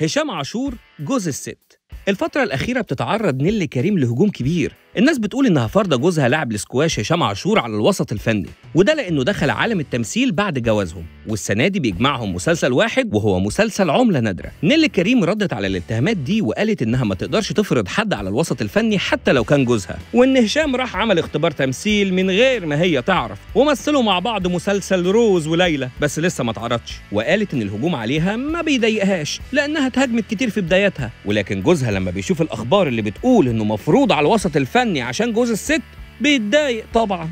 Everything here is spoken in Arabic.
هشام عاشور جوز الست الفترة الأخيرة بتتعرض نيلي كريم لهجوم كبير. الناس بتقول إنها فارضة جوزها لاعب الاسكواش هشام عاشور على الوسط الفني وده لأنه دخل عالم التمثيل بعد جوازهم والسنة دي بيجمعهم مسلسل واحد وهو مسلسل عملة نادرة. نيلي كريم ردت على الاتهامات دي وقالت إنها ما تقدرش تفرض حد على الوسط الفني حتى لو كان جوزها وإن هشام راح عمل اختبار تمثيل من غير ما هي تعرف ومثلوا مع بعض مسلسل روز وليلى بس لسه ما اتعرضش وقالت إن الهجوم عليها ما بيضايقهاش لأنها اتهاجمت كتير في بدايتها ولكن جوزها لما بيشوف الأخبار اللي بتقول إنه مفروض على الوسط الفني عشان جوز الست بيتضايق طبعا.